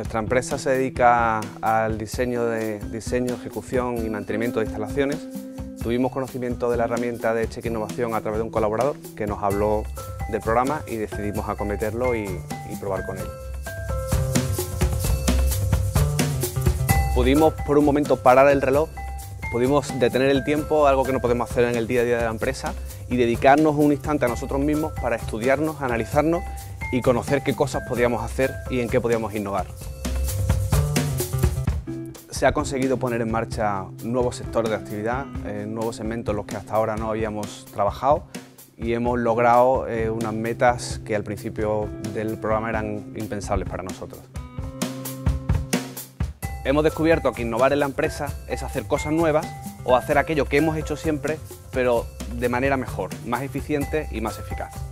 Nuestra empresa se dedica al diseño, de, diseño, ejecución y mantenimiento de instalaciones. Tuvimos conocimiento de la herramienta de Cheque Innovación a través de un colaborador que nos habló del programa y decidimos acometerlo y probar con él. Pudimos por un momento parar el reloj, pudimos detener el tiempo, algo que no podemos hacer en el día a día de la empresa, y dedicarnos un instante a nosotros mismos para estudiarnos, analizarnos y conocer qué cosas podíamos hacer y en qué podíamos innovar. Se ha conseguido poner en marcha nuevos sectores de actividad, eh, nuevos segmentos en los que hasta ahora no habíamos trabajado y hemos logrado eh, unas metas que al principio del programa eran impensables para nosotros. Hemos descubierto que innovar en la empresa es hacer cosas nuevas o hacer aquello que hemos hecho siempre, pero de manera mejor, más eficiente y más eficaz.